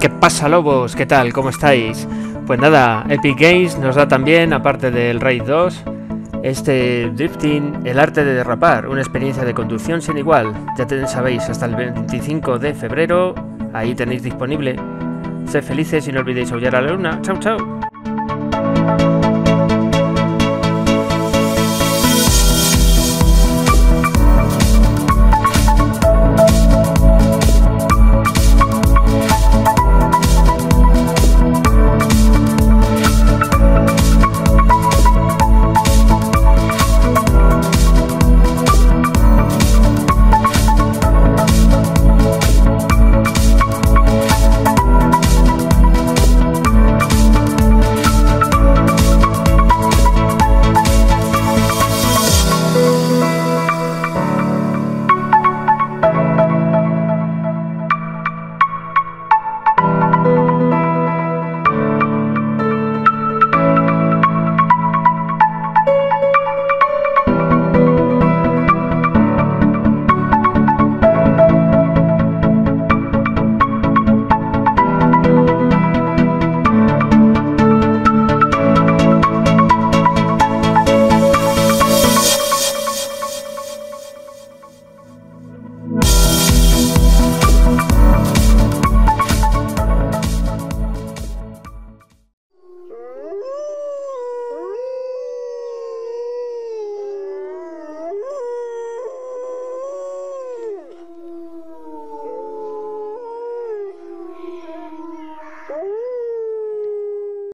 ¿Qué pasa lobos? ¿Qué tal? ¿Cómo estáis? Pues nada, Epic Games nos da también, aparte del Raid 2, este Drifting, el arte de derrapar, una experiencia de conducción sin igual. Ya tenéis, sabéis, hasta el 25 de febrero, ahí tenéis disponible. Sed felices y no olvidéis aullar a la luna. Chao, chao.